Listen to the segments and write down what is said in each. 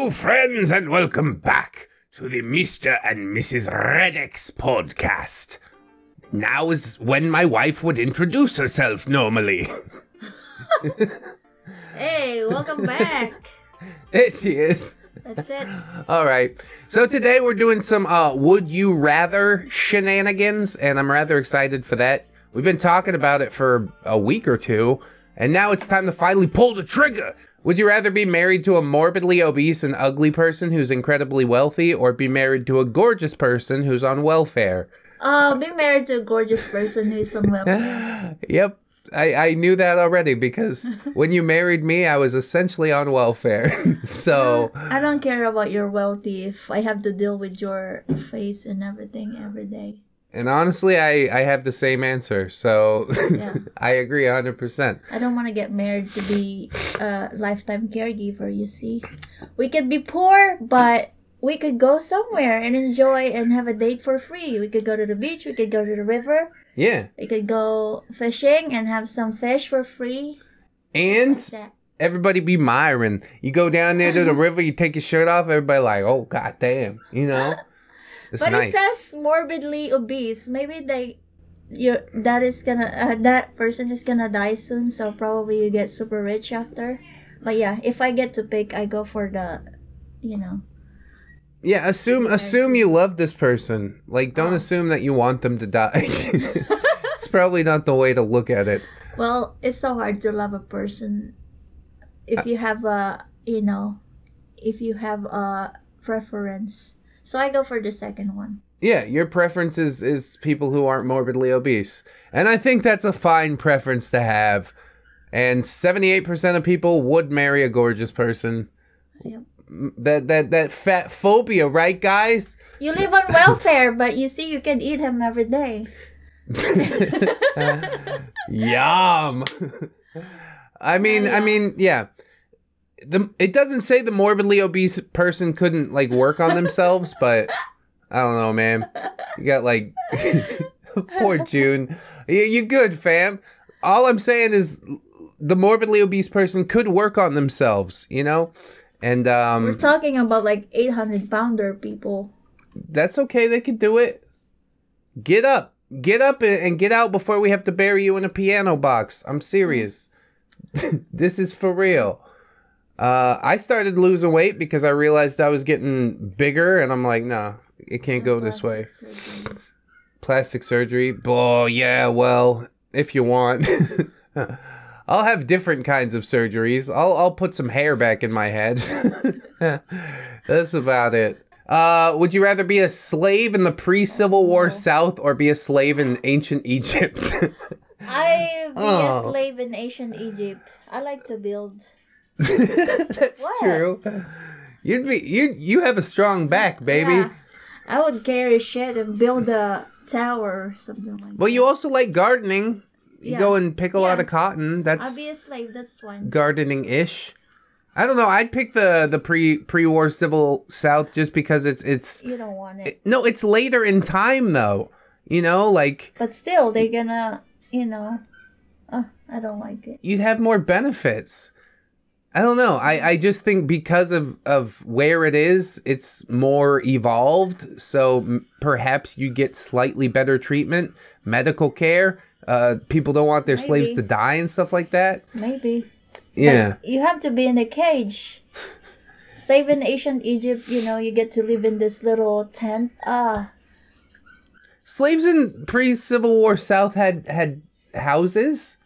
Hello, friends, and welcome back to the Mr. and Mrs. ReddX podcast. Now is when my wife would introduce herself normally. Hey, welcome back. There she is. That's it. All right. So today we're doing some uh, would you rather shenanigans, and I'm rather excited for that. We've been talking about it for a week or two, and now it's time to finally pull the trigger. Would you rather be married to a morbidly obese and ugly person who's incredibly wealthy, or be married to a gorgeous person who's on welfare? Uh, be married to a gorgeous person who is on welfare. Yep. I, I knew that already because when you married me, I was essentially on welfare. so, I don't care about your wealthy if I have to deal with your face and everything every day. And honestly, I, I have the same answer. So, Yeah. I agree 100%. I don't want to get married to be a lifetime caregiver, you see. We could be poor, but we could go somewhere and enjoy and have a date for free. We could go to the beach, we could go to the river, Yeah. we could go fishing and have some fish for free. And that. everybody be Myron. You go down there to the river, you take your shirt off, everybody like, oh, god damn. You know? But nice. it says morbidly obese. Maybe they, your that is gonna uh, that person is gonna die soon. So probably you get super rich after. But yeah, if I get to pick, I go for the, you know. yeah, assume assume you love this person. Like, don't Oh. assume that you want them to die. it's probably not the way to look at it. Well, it's so hard to love a person if you have a you know, if you have a preference. So I go for the second one. Yeah, your preference is, is people who aren't morbidly obese. And I think that's a fine preference to have. And 78% of people would marry a gorgeous person. Yep. That that that fat phobia, right guys? You live on welfare, but you see, you can eat him every day. Yum. I mean, I yeah. mean, yeah. The it doesn't say the morbidly obese person couldn't like work on themselves, but I don't know, man. You got like poor June. You you good, fam? All I'm saying is the morbidly obese person could work on themselves, you know? And um We're talking about like 800 pounder people. that's okay. They can do it. Get up. Get up and and get out before we have to bury you in a piano box. I'm serious. this is for real. Uh, I started losing weight because I realized I was getting bigger, and I'm like, nah, it can't go this way. Plastic surgery. Plastic surgery? Oh, yeah, well, if you want. I'll have different kinds of surgeries. I'll, I'll put some hair back in my head. That's about it. Uh, would you rather be a slave in the pre-Civil War No. South or be a slave in ancient Egypt? I be Oh. a slave in ancient Egypt. I like to build. That's What? true. You'd be you you have a strong back, baby. Yeah. I would carry shit and build a tower or something like Well, that. you also like gardening. You Yeah. go and pick a lot of cotton. That's I'll be a slave. That's one. gardening ish. I don't know. I'd pick the the pre pre war civil South just because it's it's You don't want it, it- no, it's later in time though. You know, like but still, they're gonna, you know. Uh, I don't like it. you'd have more benefits. I don't know. I, I just think because of, of where it is, it's more evolved. So m- perhaps you get slightly better treatment, medical care. Uh, people don't want their slaves to die and stuff like that. Maybe. Yeah. But you have to be in a cage. Slave in ancient Egypt, you know, you get to live in this little tent. Ah, Slaves in pre Civil War South had had houses.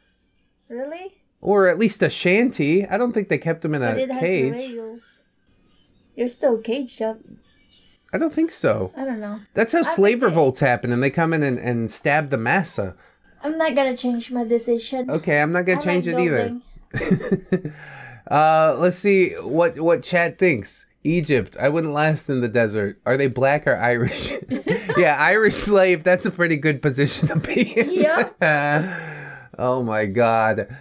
really? Or at least a shanty. I don't think they kept them in But a it has cage. You're still caged up. I don't think so. I don't know. That's how I slave it- revolts happen, and they come in and, and stab the massa. I'm not gonna change my decision. Okay, I'm not gonna I change like it either. uh, let's see what what Chad thinks. Egypt. I wouldn't last in the desert. Are they black or Irish? yeah, Irish slave. That's a pretty good position to be in. Yeah. oh my god.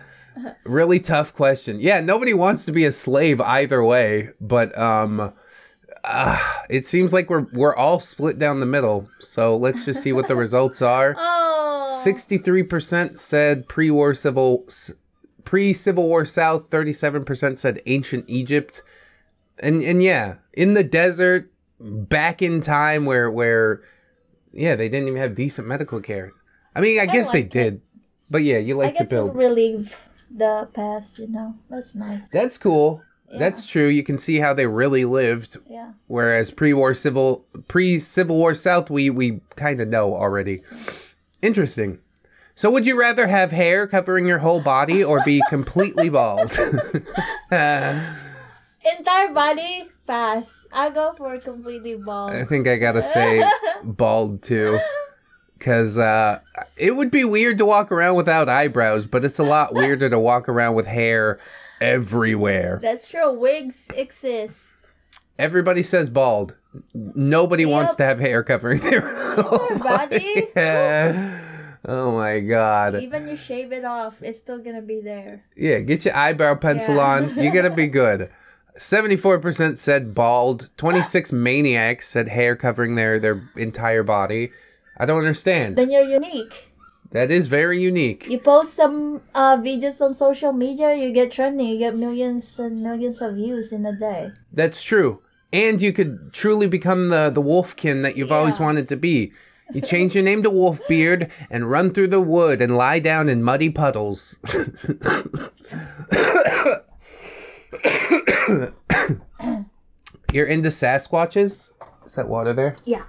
Really tough question. Yeah, nobody wants to be a slave either way, but um uh, it seems like we're we're all split down the middle. So let's just see what the results are. Oh. 63% said pre-war civil pre-civil war south 37% said ancient egypt And and yeah, in the desert, back in time where where yeah, they didn't even have decent medical care. I mean, I, I guess they it. did. But yeah, you I like to get to build. The past. You know, that's nice. That's cool. Yeah. That's true. You can see how they really lived yeah. whereas pre-war civil pre-civil war south we we kind of know already interesting so would you rather have hair covering your whole body or be completely bald Entire body pass. I go for completely bald. i think i gotta say bald too because uh, it would be weird to walk around without eyebrows but it's a lot weirder to walk around with hair everywhere That's true. Wigs exist. everybody says bald nobody wants to have hair covering their body. Yeah. Oh my god. Even you shave it off, it's still gonna be there. Yeah, get your eyebrow pencil Yeah. on. You're gonna be good. 74% said bald. 26 maniacs said hair covering their their entire body. I don't understand. Then you're unique. That is very unique. You post some uh, videos on social media, you get trending, you get millions and millions of views in a day. That's true. And you could truly become the the wolfkin that you've always wanted to be. You change your name to Wolfbeard and run through the wood and lie down in muddy puddles. You're into Sasquatches? Is that water there? Yeah.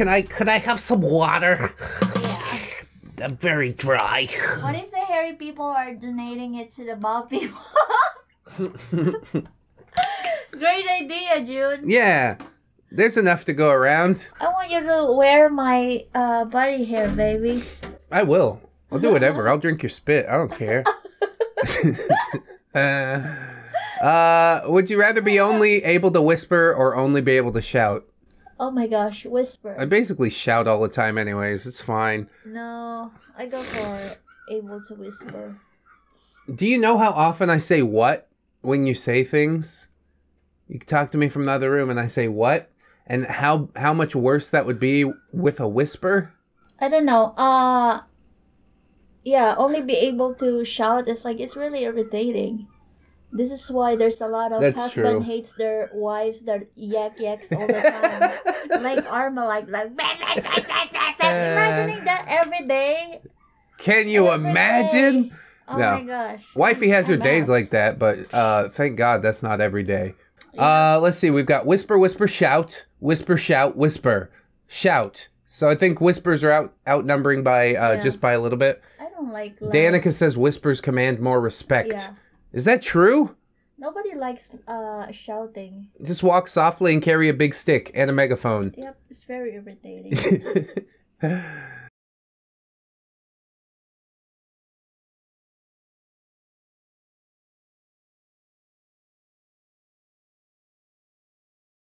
Can I could I have some water? Yes. I'm very dry. What if the hairy people are donating it to the bald people? Great idea, June. yeah. There's enough to go around. I want you to wear my uh, body hair, baby. I will. I'll do whatever. I'll drink your spit. I don't care. uh, uh, would you rather be only able to whisper or only be able to shout? Oh my gosh, whisper. I basically shout all the time, anyways. It's fine. No, I go for able to whisper. Do you know how often I say what when you say things? You talk to me from the other room and I say what? And how how much worse that would be with a whisper? I don't know. Uh yeah, only be able to shout is like it's really irritating. This is why there's a lot of That's husband true. hates their wives that yak yaks all the time. like Arma like like imagining that every day. Can you Every imagine? day. Oh No. my gosh. Wifey has her days like that, but uh, thank God that's not every day. Uh, let's see. We've got whisper, whisper, shout, whisper, shout, whisper, shout. So I think whispers are out outnumbering by uh, Yeah. just by a little bit. I don't like loud. Danica says whispers command more respect. Yeah. Is that true? Nobody likes uh shouting. Just walk softly and carry a big stick and a megaphone. Yep, it's very irritating.